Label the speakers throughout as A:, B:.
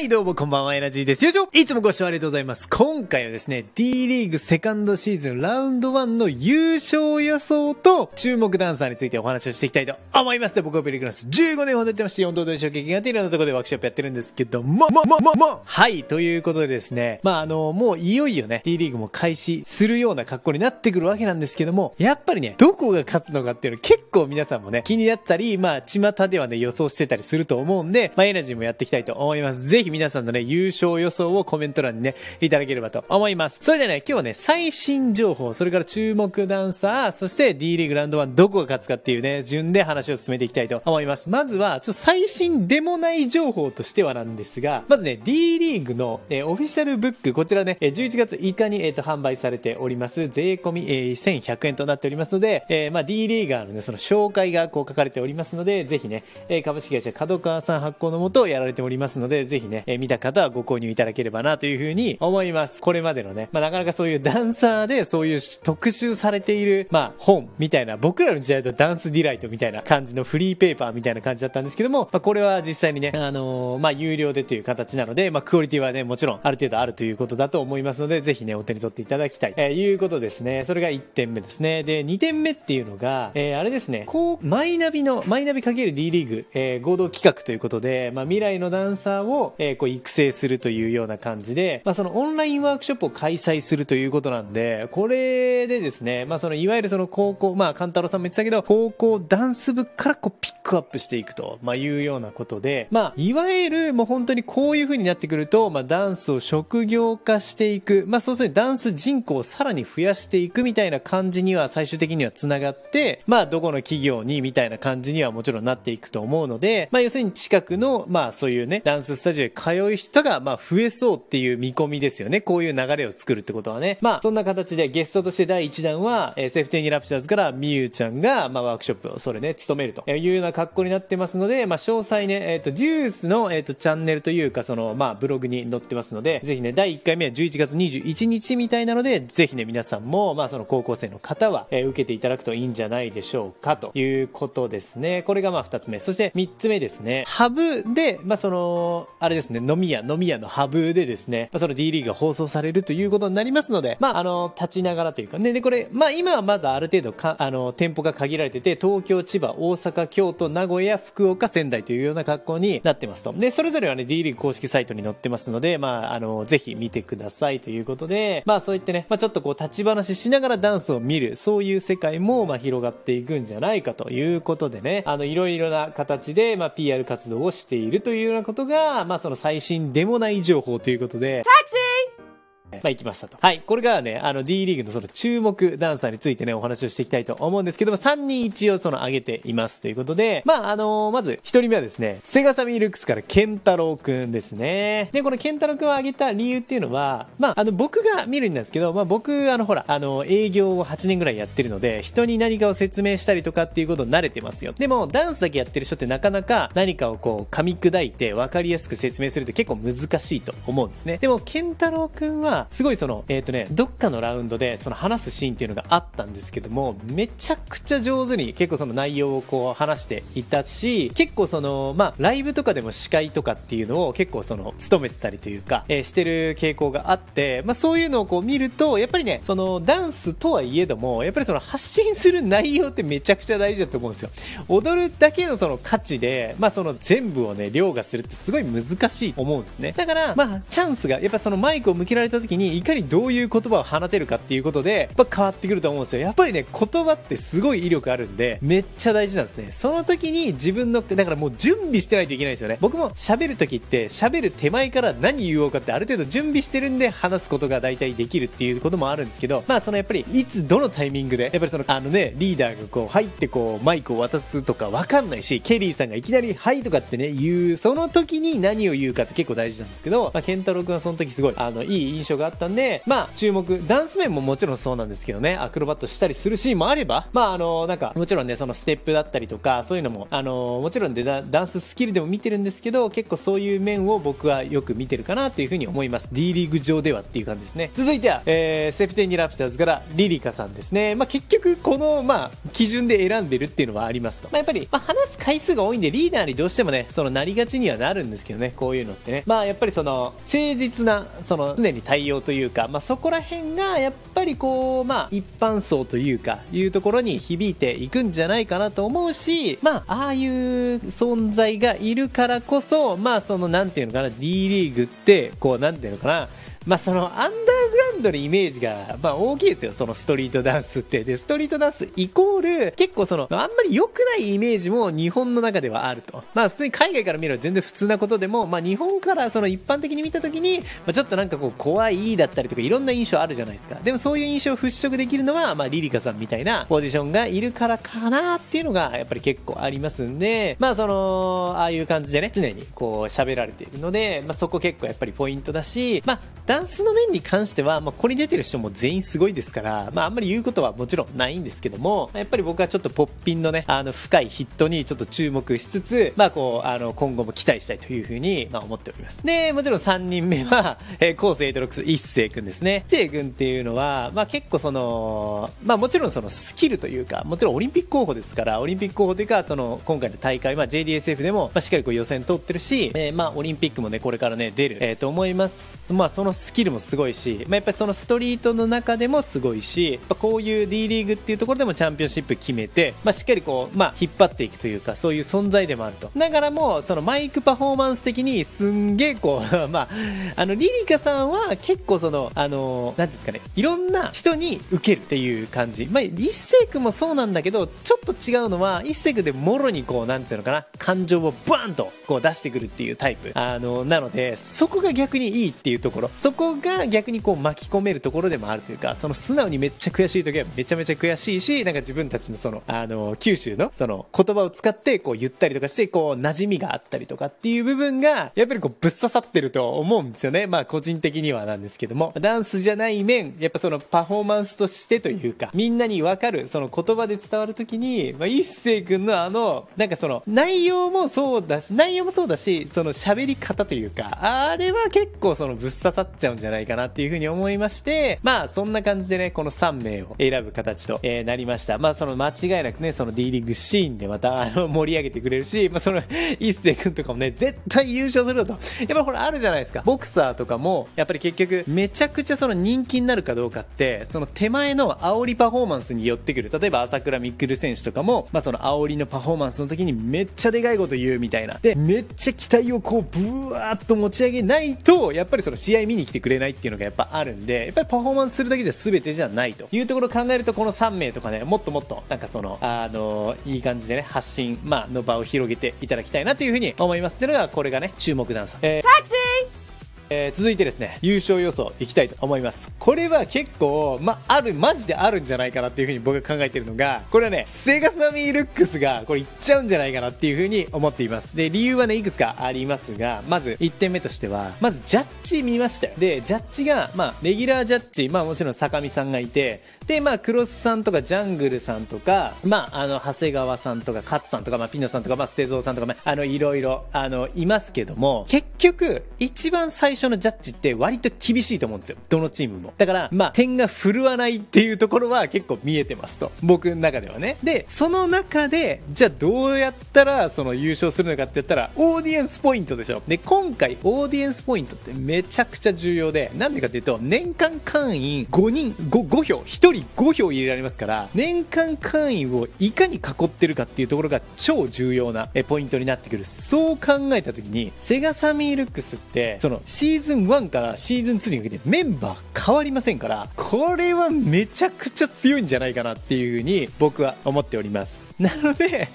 A: はい、どうもこんばんは、エナジーです。よいしょいつもご視聴ありがとうございます。今回はですね、D リーグセカンドシーズンラウンド1の優勝予想と注目ダンサーについてお話をしていきたいと思います。で、僕はベリクラス15年ほどやってまして、4度で一生経験があっていろんなところでワークショップやってるんですけども、も、も、も、もはい、ということでですね、まああの、もういよいよね、D リーグも開始するような格好になってくるわけなんですけども、やっぱりね、どこが勝つのかっていうの結構皆さんもね、気になったり、まあ、巷ではね、予想してたりすると思うんで、まあ、エナジーもやっていきたいと思います。ぜひ皆さんのね、優勝予想をコメント欄にね、いただければと思います。それではね、今日はね、最新情報、それから注目ダンサー、そして D リーグラウンド1どこが勝つかっていうね、順で話を進めていきたいと思います。まずは、ちょっと最新でもない情報としてはなんですが、まずね、D リーグの、えーオフィシャルブック、こちらね、えー11月5日に、えーと販売されております。税込み、えー1100円となっておりますので、えーまあ、D リーガーのね、その紹介がこう書かれておりますので、ぜひね、えー株式会社角川さん発行のもとやられておりますので、ぜひね、えー見た方はご購入いただければなというふうに思います。これまでのね、まあ、なかなかそういうダンサーでそういう特集されている、まあ、本みたいな、僕らの時代だとダンスディライトみたいな感じのフリーペーパーみたいな感じだったんですけども、まあ、これは実際にね、あのーまあ、有料でという形なので、まあ、クオリティはね、もちろんある程度あるということだと思いますので、ぜひね、お手に取っていただきたい。えーいうことですね。それが1点目ですね。で、2点目っていうのが、えーあれですね、こう、マイナビの、マイナビ ×D リーグ、えー合同企画ということで、まあ、未来のダンサーを、えこう、育成するというような感じで、まあ、そのオンラインワークショップを開催するということなんで、これでですね、まあ、その、いわゆるその高校、まあ、カンタロウさんも言ってたけど、高校ダンス部からこう、ピックアップしていくと、まあ、いうようなことで、まあ、いわゆるもう本当にこういう風になってくると、まあ、ダンスを職業化していく、まあ、そうするにダンス人口をさらに増やしていくみたいな感じには最終的には繋がって、まあ、どこの企業にみたいな感じにはもちろんなっていくと思うので、まあ、要するに近くの、まあ、そういうね、ダンススタジオへ通う人が、まあ、増えそうっていう見込みですよね。こういう流れを作るってことはね。まあ、そんな形でゲストとして第1弾は、えーセーフティーニラプチャーズからみゆちゃんが、まあ、ワークショップをそれね、務めるというような格好になってますので、まあ、詳細ね、えっ、と、デュースの、えっ、と、チャンネルというか、その、まあ、ブログに載ってますので、ぜひね、第1回目は11月21日みたいなので、ぜひね、皆さんも、まあ、その高校生の方は、えー受けていただくといいんじゃないでしょうか、ということですね。これがまあ、2つ目。そして、3つ目ですね。ハブで、まあ、その、あれですですね、飲み屋、飲み屋のハブでですね、まあ、その D リーグが放送されるということになりますので、まあ、あの、立ちながらというかね、で、これ、まあ、今はまずある程度か、あの、店舗が限られてて、東京、千葉、大阪、京都、名古屋、福岡、仙台というような格好になってますと。で、それぞれはね、D リーグ公式サイトに載ってますので、まあ、あの、ぜひ見てくださいということで、まあ、そういってね、まあ、ちょっとこう、立ち話しながらダンスを見る、そういう世界も、まあ、広がっていくんじゃないかということでね、あの、いろいろな形で、まあ、PR 活動をしているというようなことが、まあ、そのの最新でもない情報ということで、まあ、行きましたと。はい。これからね、あの D リーグのその注目ダンサーについてね、お話をしていきたいと思うんですけども、3人一応その上げていますということで、まあ、あのまず、1人目はですね、セガサミールックスからケンタロウくんですね。で、このケンタロウくんを上げた理由っていうのは、まあ、あの、僕が見るんですけど、まあ、僕、あの、ほら、あの、営業を8年ぐらいやってるので、人に何かを説明したりとかっていうことに慣れてますよ。でも、ダンスだけやってる人ってなかなか何かをこう、噛み砕いて分かりやすく説明するって結構難しいと思うんですね。でも、ケンタロウくんは、すごいその、えっ、とね、どっかのラウンドでその話すシーンっていうのがあったんですけども、めちゃくちゃ上手に結構その内容をこう話していたし、結構その、まあ、ライブとかでも司会とかっていうのを結構その、務めてたりというか、えーしてる傾向があって、まあ、そういうのをこう見ると、やっぱりね、その、ダンスとはいえども、やっぱりその発信する内容ってめちゃくちゃ大事だと思うんですよ。踊るだけのその価値で、まあ、その全部をね、凌駕するってすごい難しいと思うんですね。だから、まあ、チャンスが、やっぱそのマイクを向けられた時に、いかにどういう言葉を放てるかっていうことで、やっぱ変わってくると思うんですよ。やっぱりね、言葉ってすごい威力あるんで、めっちゃ大事なんですね。その時に自分の、だからもう準備してないといけないんですよね。僕も喋る時って、喋る手前から何言おうかってある程度準備してるんで話すことが大体できるっていうこともあるんですけど、まあそのやっぱり、いつどのタイミングで、やっぱりその、あのね、リーダーがこう入ってこう、マイクを渡すとかわかんないし、ケリーさんがいきなり、はいとかってね、言う、その時に何を言うかって結構大事なんですけど、まあ、ケンタロウ君はその時すごい、あの、いい印象ががあったんで、まあ、注目、ダンス面ももちろんそうなんですけどね、アクロバットしたりするシーンもあれば、まあ、あの、なんか、もちろんね、そのステップだったりとか、そういうのも、あの、もちろんでダンススキルでも見てるんですけど、結構そういう面を僕はよく見てるかなっていうふうに思います。D リーグ上ではっていう感じですね。続いては、えー、セプテンニラプチャーズからリリカさんですね。まあ、結局、この、まあ、基準で選んでるっていうのはありますと。まあ、やっぱり、まあ、話す回数が多いんで、リーダーにどうしてもね、そのなりがちにはなるんですけどね、こういうのってね。まあ、やっぱりその、誠実な、その、常に対応というか、まあ、そこら辺が、やっぱりこう、まあ、一般層というか、いうところに響いていくんじゃないかなと思うし、まあ、ああいう存在がいるからこそ、まあ、その、なんていうのかな、D リーグって、こう、なんていうのかな、まあ、そのアンダーグラウンドのイメージが、まあ、大きいですよ、そのストリートダンスって。で、ストリートダンスイコール、結構その、あんまり良くないイメージも日本の中ではあると。まあ、普通に海外から見ると全然普通なことでも、まあ、日本からその一般的に見たときに、まあ、ちょっとなんかこう、怖いだったりとか、いろんな印象あるじゃないですか。でもそういう印象を払拭できるのは、まあ、リリカさんみたいなポジションがいるからかなっていうのが、やっぱり結構ありますんで、まあ、その、ああいう感じでね、常にこう、喋られているので、まあ、そこ結構やっぱりポイントだし、まあ、ダンスの面に関しては、まあ、ここに出てる人も全員すごいですから、まあ、あんまり言うことはもちろんないんですけども、やっぱり僕はちょっとポッピンのね、あの、深いヒットにちょっと注目しつつ、まあ、こう、あの、今後も期待したいというふうに、まあ、思っております。で、もちろん3人目は、えー、コースエイトロックス一星くんですね。一星くんっていうのは、まあ、結構その、まあ、もちろんそのスキルというか、もちろんオリンピック候補ですから、オリンピック候補というか、その、今回の大会、まあ、JDSF でも、まあ、しっかりこう予選通ってるし、えー、まあ、オリンピックもね、これからね、出る、えー、と思います。まあ、そのスキルもすごいし、まあ、やっぱりそのストリートの中でもすごいし、やっぱこういう D リーグっていうところでもチャンピオンシップ決めて、まあ、しっかりこう、まあ、引っ張っていくというか、そういう存在でもあると。ながらも、そのマイクパフォーマンス的にすんげえこう、まあ、あの、リリカさんは結構その、あの、なんですかね、いろんな人に受けるっていう感じ。まあ、一星君もそうなんだけど、ちょっと違うのは、一星君でもろにこう、なんていうのかな、感情をバーンとこう出してくるっていうタイプ。あの、なので、そこが逆にいいっていうところ。そそこが逆にこう巻き込めるところでもあるというか、その素直にめっちゃ悔しい時はめちゃめちゃ悔しいし、なんか自分たちのその、あの、九州のその言葉を使ってこう言ったりとかして、こう馴染みがあったりとかっていう部分が、やっぱりこうぶっ刺さってると思うんですよね。まあ個人的にはなんですけども、ダンスじゃない面、やっぱそのパフォーマンスとしてというか、みんなにわかる、その言葉で伝わる時に、まあ一星君のあの、なんかその内容もそうだし、内容もそうだし、その喋り方というか、あれは結構そのぶっ刺さってちゃうんじゃないかなっていうふうに思いまして、まあそんな感じでね、この3名を選ぶ形と、えー、なりました。まあその間違いなくね、その D リーグシーンでまたあの盛り上げてくれるし、まあその一星君とかもね、絶対優勝すると。やっぱこれあるじゃないですか。ボクサーとかも、やっぱり結局めちゃくちゃその人気になるかどうかって、その手前の煽りパフォーマンスに寄ってくる。例えば朝倉未来選手とかも、まあその煽りのパフォーマンスの時にめっちゃでかいこと言うみたいな。で、めっちゃ期待をこうブワーっと持ち上げないと、やっぱりその試合見に来てくれないっていうのがやっぱあるんで、やっぱりパフォーマンスするだけで全てじゃないというところを考えると、この3名とかね、もっともっと、なんかその、あの、いい感じでね、発信、まあ、の場を広げていただきたいなというふうに思います。っていうのが、これがね、注目ダンサー。えー、タクシーえー、続いてですね、優勝予想いきたいと思います。これは結構、ま、ある、マジであるんじゃないかなっていうふうに僕が考えてるのが、これはね、セガサミールックスが、これいっちゃうんじゃないかなっていうふうに思っています。で、理由はね、いくつかありますが、まず1点目としては、まずジャッジ見ましたよ。で、ジャッジが、まあ、レギュラージャッジ、まあもちろん坂見さんがいて、で、まあ、クロスさんとかジャングルさんとか、まあ、あの、長谷川さんとか、勝さんとか、まあ、ピノさんとか、まあ、ステゾーさんとか、まあ、あの、いろいろ、あの、いますけども、結局、一番最初初のジャッジって割と厳しいと思うんですよ。どのチームも。だから、まあ、点が振るわないっていうところは結構見えてますと。僕の中ではね。で、その中で、じゃあどうやったら、その優勝するのかって言ったら、オーディエンスポイントでしょ。で、今回、オーディエンスポイントってめちゃくちゃ重要で、なんでかっていうと、年間会員5人、5、5票、1人5票入れられますから、年間会員をいかに囲ってるかっていうところが超重要なポイントになってくる。そう考えた時に、セガサミールックスって、そのシーズン1からシーズン2にかけてメンバー変わりませんから、これはめちゃくちゃ強いんじゃないかなっていうふうに僕は思っております。なので、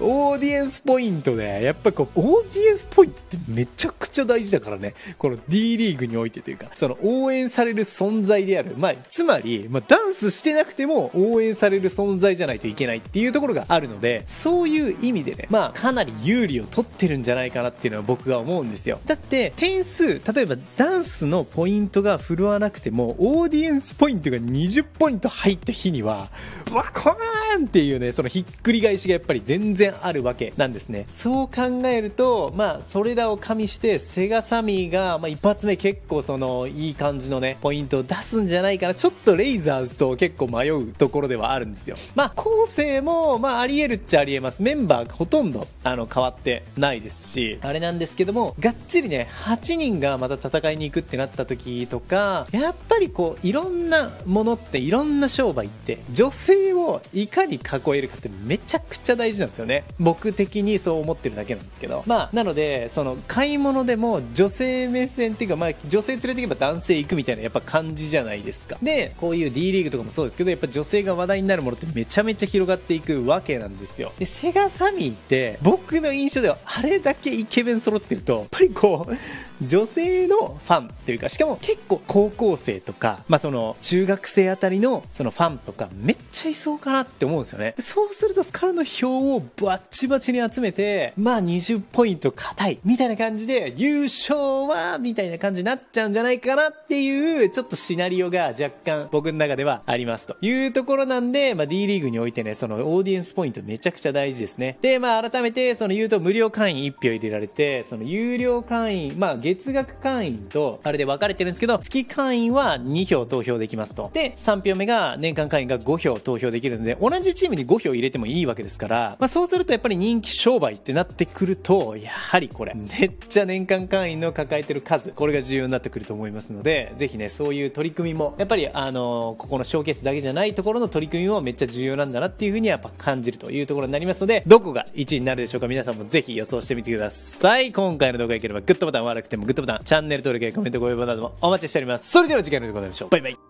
A: オーディエンスポイントで、やっぱこう、オーディエンスポイントってめちゃくちゃ大事だからね。この D リーグにおいてというか、その応援される存在である。まあ、つまり、まあ、ダンスしてなくても応援される存在じゃないといけないっていうところがあるので、そういう意味でね、まあ、かなり有利を取ってるんじゃないかなっていうのは僕が思うんですよ。だって、点数、例えばダンスのポイントが振るわなくても、オーディエンスポイントが20ポイント入った日には、わこーんっていうね、そのひっくり返しがやっぱり全然あるわけなんですね。そう考えると、まあ、それらを加味して、セガサミーが、まあ、一発目結構その、いい感じのね、ポイントを出すんじゃないかな。ちょっとレイザーズと結構迷うところではあるんですよ。まあ、構成も、まあ、あり得るっちゃあり得ます。メンバーほとんど、あの、変わってないですし、あれなんですけども、がっちりね、8人がまた戦いに行くってなった時とか、やっぱりこう、いろんなものって、いろんな商売って、女性をいかに囲えるかってめちゃくちゃ大事なんですよね。僕的にそう思ってるだけなんですけど。まあ、なので、その、買い物でも女性目線っていうか、まあ、女性連れていけば男性行くみたいなやっぱ感じじゃないですか。で、こういう D リーグとかもそうですけど、やっぱ女性が話題になるものってめちゃめちゃ広がっていくわけなんですよ。で、セガサミーって、僕の印象ではあれだけイケメン揃ってると、やっぱりこう、女性のファンっていうか、しかも結構高校生とか、まあその中学生あたりのそのファンとかめっちゃいそうかなって思うんですよね。そうすると彼の票をバッチバチに集めて、まあ20ポイント硬いみたいな感じで優勝はみたいな感じになっちゃうんじゃないかなっていうちょっとシナリオが若干僕の中ではありますというところなんで、まあ D リーグにおいてね、そのオーディエンスポイントめちゃくちゃ大事ですね。で、まあ改めてその言うと無料会員1票入れられて、その有料会員、まあ月額会員と、あれで分かれてるんですけど、月会員は2票投票できますと。で、3票目が年間会員が5票投票できるんで、同じチームに5票入れてもいいわけですから、まあそうするとやっぱり人気商売ってなってくると、やはりこれ、めっちゃ年間会員の抱えてる数、これが重要になってくると思いますので、ぜひね、そういう取り組みも、やっぱりあのここのショーケースだけじゃないところの取り組みもめっちゃ重要なんだなっていうふうにやっぱ感じるというところになりますので、どこが1位になるでしょうか皆さんもぜひ予想してみてください。今回の動画が良ければグッドボタン悪くてもグッドボタン、チャンネル登録やコメントご要望などもお待ちしております。それでは次回の動画でお会いましょう。バイバイ。